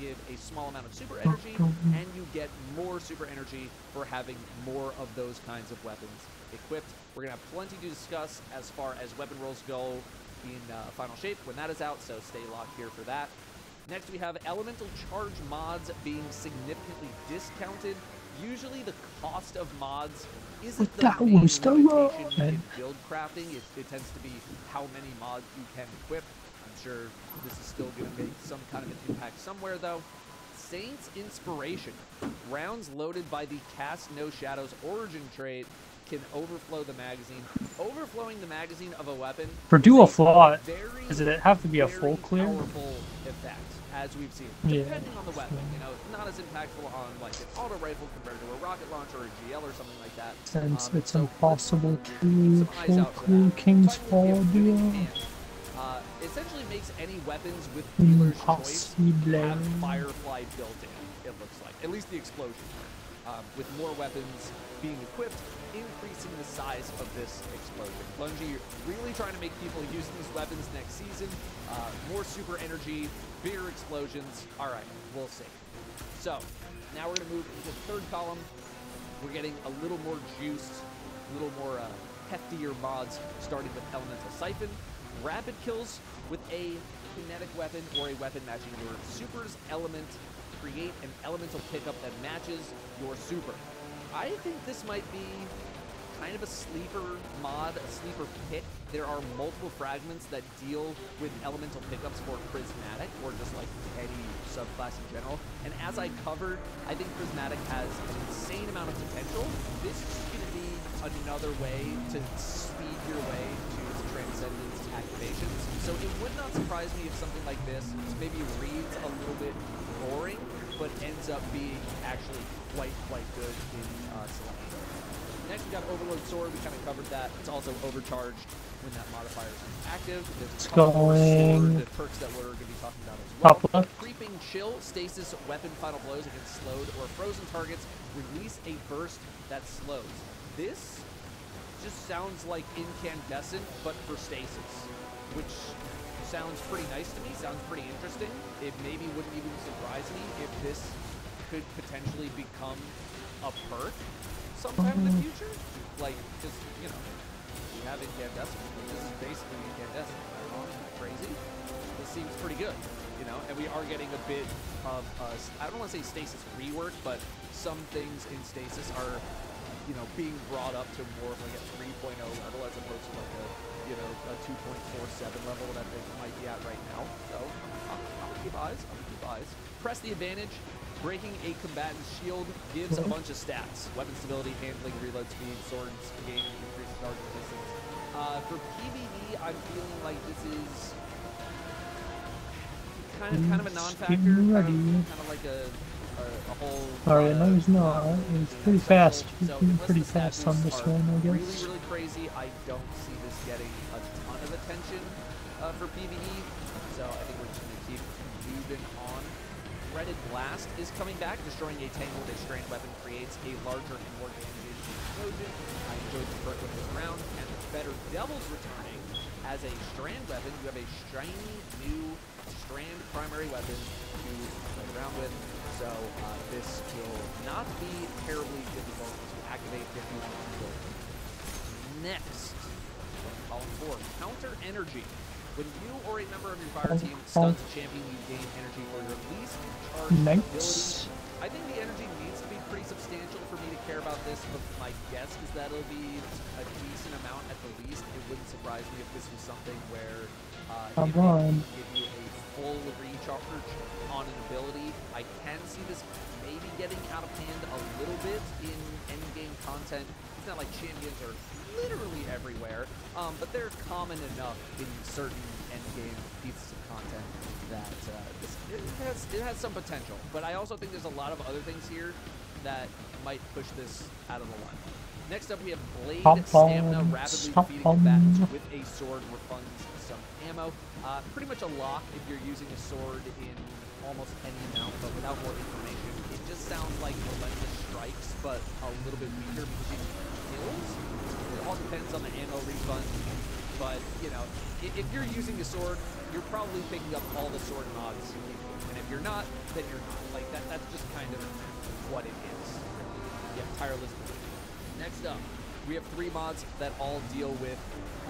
give a small amount of super energy, and you get more super energy for having more of those kinds of weapons equipped. We're going to have plenty to discuss as far as weapon rolls go in uh, Final Shape when that is out, so stay locked here for that. Next, we have elemental charge mods being significantly discounted. Usually, the cost of mods isn't the That main limitation in build crafting. It, it tends to be how many mods you can equip. I'm sure this is still going to make some kind of an impact somewhere, though. Saints Inspiration. Rounds loaded by the Cast No Shadows origin trait can overflow the magazine. Overflowing the magazine of a weapon For dual flaw, very, does it have to be a full clear? powerful effect, as we've seen. Yeah. Depending on the weapon, you know, it's not as impactful on like an auto rifle compared to a rocket launcher or a GL or something like that. Since Um, it's so impossible to full clear. King's Fall duo. Essentially makes any weapons with dealer's choice have Firefly built in, it looks like. At least the explosion. Um, with more weapons being equipped, increasing the size of this explosion. Bungie really trying to make people use these weapons next season. Uh, more super energy, bigger explosions. All right, we'll see. So, now we're going to move into the third column. We're getting a little more juiced, a little more uh, heftier mods, starting with Elemental Siphon. Rapid kills with a kinetic weapon or a weapon matching your super's element. Create an elemental pickup that matches your super. I think this might be kind of a sleeper mod, a sleeper pick. There are multiple fragments that deal with elemental pickups for Prismatic or just like any subclass in general. And as I covered, I think Prismatic has an insane amount of potential. This is going to be another way to speed your way to Transcendence activations. So it would not surprise me if something like this maybe reads a little bit boring, but ends up being actually quite, quite good in uh, selection. Next, we got Overload Sword. We kind of covered that. It's also overcharged when that modifier is active. There's It's a couple more going- sword perks that we're going to be talking about as well. Top left. Creeping Chill, stasis weapon final blows against slowed or frozen targets. Release a burst that slows. This just sounds like incandescent, but for stasis, which sounds pretty nice to me. Sounds pretty interesting. It maybe wouldn't even surprise me if this could potentially become a perk sometime in the Mhm. future. Like, just you know, we have incandescent. This is basically incandescent. Am I wrong? Am I crazy? This seems pretty good, you know. And we are getting a bit of uh, I don't want to say stasis rework, but some things in stasis are you know, being brought up to more of like a 3.0 level as opposed to like a, you know, a 2.47 level that they might be at right now. So I'm, I'm gonna keep eyes. I'm gonna keep eyes. Press the advantage. Breaking a combatant's shield gives a bunch of stats: weapon stability, handling, reload speed, swords gain increased target distance. Uh, for PvE, I'm feeling like this is kind of kind of a non-factor, kind of, kind of like a a, whole. Alright, uh, no, he's not. He's pretty fast. He's so been pretty fast on this one, I guess. really crazy. I don't see this getting a ton of attention uh, for PvE, so I think we're just going to keep moving on. Threaded Blast is coming back, destroying a tangled a strand weapon creates a larger and more damaging explosion. I enjoyed the perk with this round, and Better Devil's returning as a strand weapon. You have a shiny new strand primary weapon to play around with. So uh, this will not be terribly difficult to activate if you want to build. Next, column four, counter energy. When you or a member of your fire team stuns a champion, you gain energy for your least charged ability. I think the energy needs to be pretty substantial for me to care about this, but my guess is that it'll be a decent amount at the least. It wouldn't surprise me if this was something where uh, it on. give you a full recharge on an ability. I can see this maybe getting out of hand a little bit in endgame content. It's not like champions are literally everywhere, um, but they're common enough in certain endgame pieces of content that uh, this, it, has, it has some potential. But I also think there's a lot of other things here that might push this out of the line. Next up, we have Blade Stamina, rapidly hop defeating combatants with a sword refunds some ammo. Uh, pretty much a lock if you're using a sword in almost any amount, but without more information. It just sounds like Relentless Strikes, but a little bit weaker because it kills. It all depends on the ammo refund. But, you know, if, you're using a sword, you're probably picking up all the sword mods. And if you're not, then you're not. Like that that's just kind of what it is. Yeah, tireless. Next up, we have three mods that all deal with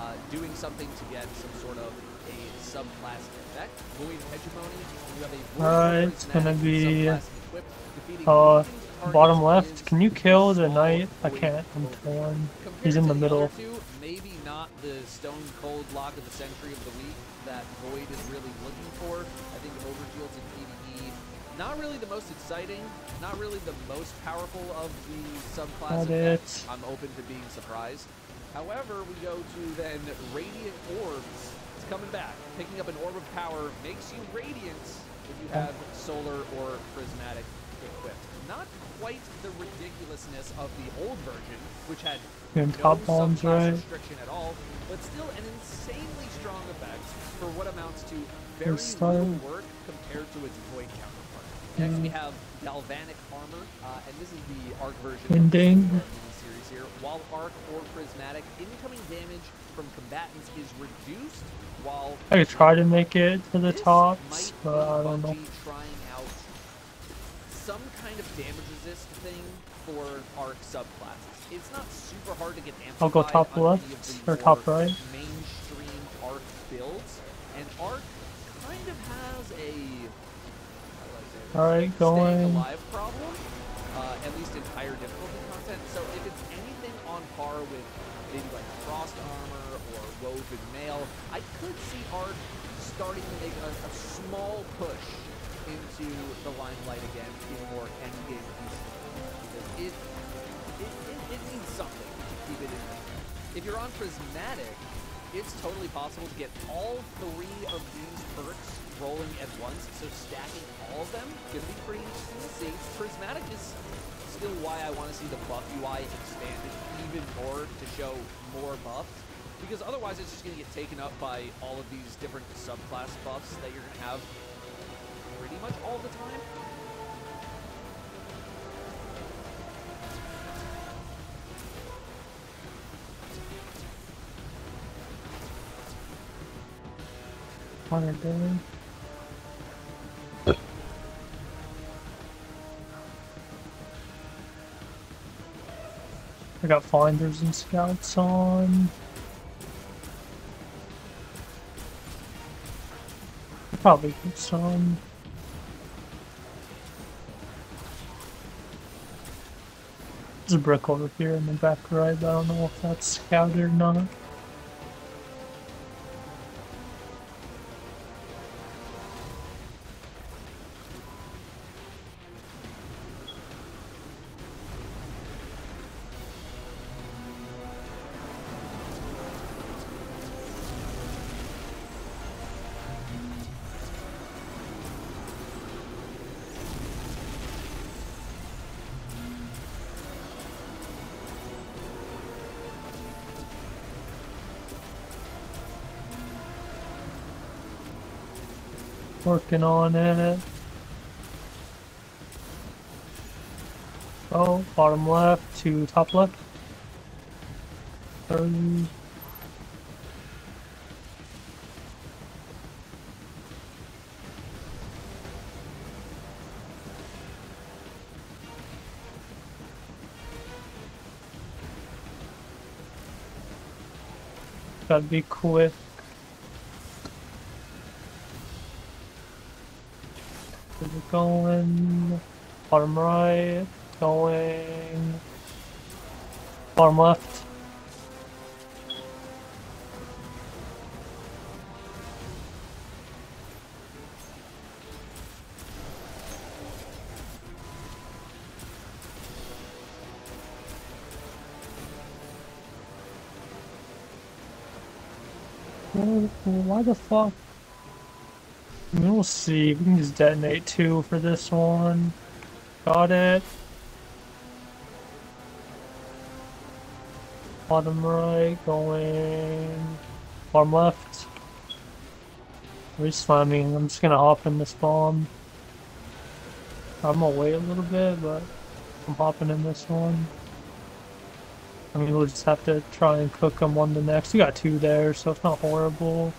uh, doing something to get some sort of a subclass effect. Void Hegemony, you have a Alright, it's gonna be, subclass equipped, defeating Uh, bottom left. Can you kill the knight? I can't. I'm torn. He's in the middle. Two, maybe not the stone cold lock of the century of the week that Void is really looking for. I think Overshield's in PvE. Not really the most exciting, not really the most powerful of the subclass Got it. I'm open to being surprised. However, we go to then Radiant Orbs. It's coming back. Picking up an Orb of Power makes you Radiant if you have Solar or Prismatic equipped. Not quite the ridiculousness of the old version, which had Doing no bombs, right? restriction at all, but still an insanely strong effect for what amounts to very style. little work compared to its void counterpart. Next, we Mm. have Galvanic Armor, uh, and this is the arc version Ending. Of the series here. While arc or prismatic, incoming damage from combatants is reduced, while I could try to make it to the tops, but I don't know. trying out some kind of damage resist thing for arc subclasses. It's not super hard to get amplified I'll go top left any of the or top right. mainstream arc builds, and arc kind of has a how do I say? Alright, going. Uh, at least in higher difficulty content. So if it's anything on par with maybe like frost armor or woven mail, I could see Arc starting to make a, a small push into the limelight again in more endgame pieces. Because it, it, it, it needs something to keep it in there. If you're on Prismatic, it's totally possible to get all three of these perks rolling at once, so stacking all of them gonna be pretty interesting to see. Prismatic is still why I want to see the buff UI expanded even more to show more buffs, because otherwise it's just gonna get taken up by all of these different subclass buffs that you're gonna have pretty much all the time. Hunter doing. I got finders and scouts on. Probably get some. There's a brick over here in the back right, I don't know if that's scouted or not. Working on it. Oh, bottom left to top left. Thirty. Gotta be quick. Where's going? Bottom right. Going. Bottom left. Why the fuck? We'll see. We can just detonate two for this one. Got it. Bottom right, going. Bottom left. We're slamming. I'm just gonna hop in this bomb. I'm gonna wait a little bit, but I'm hopping in this one. I mean, we'll just have to try and cook them one to next. We got two there, so it's not horrible.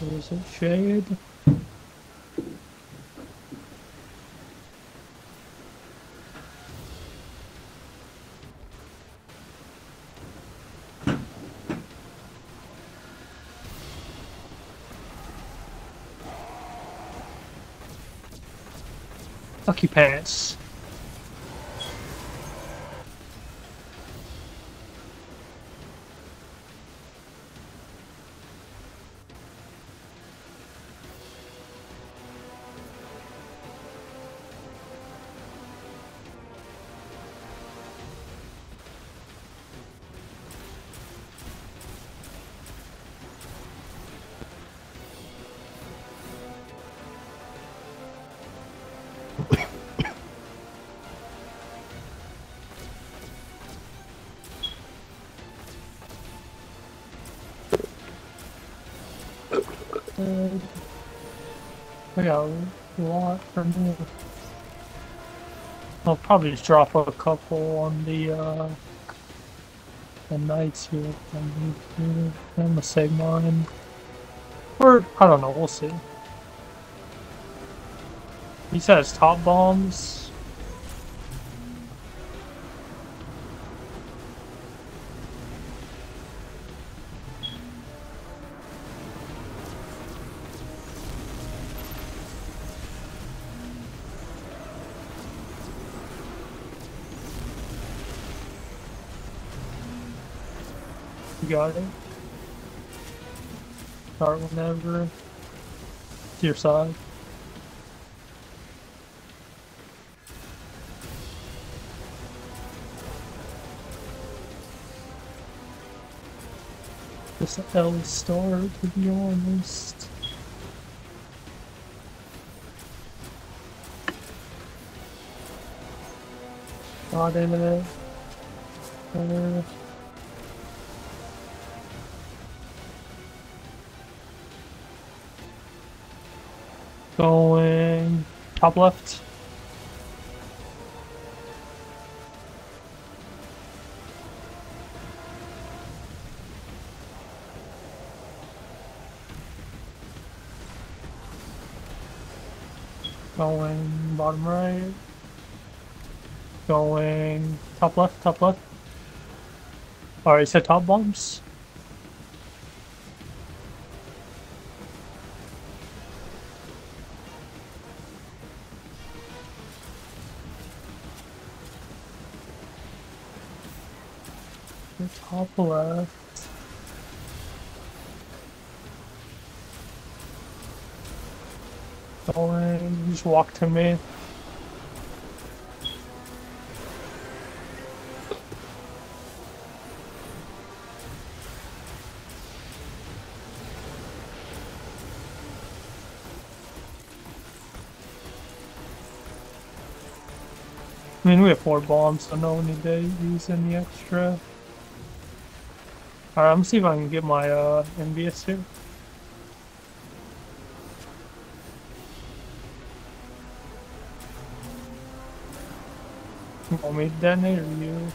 Is it shade? Lucky pants. Good. Got a lot from here. I'll probably just drop a couple on the uh, the knights here if I need to. I'm gonna save mine. Or I don't know, we'll see. He says top bombs. Got it. Start whenever. To your side. This L star, to be honest. Got it. Uh, Going top left. Going bottom right. Going top left, top left. Alright, so top bombs. Top left. Going, just walk to me. I mean, we have four bombs, so no need to use any extra. Alright, I'm see if I can get my uh, MBS here. Want me to detonate or you?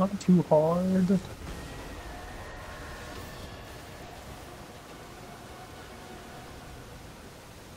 Not too hard.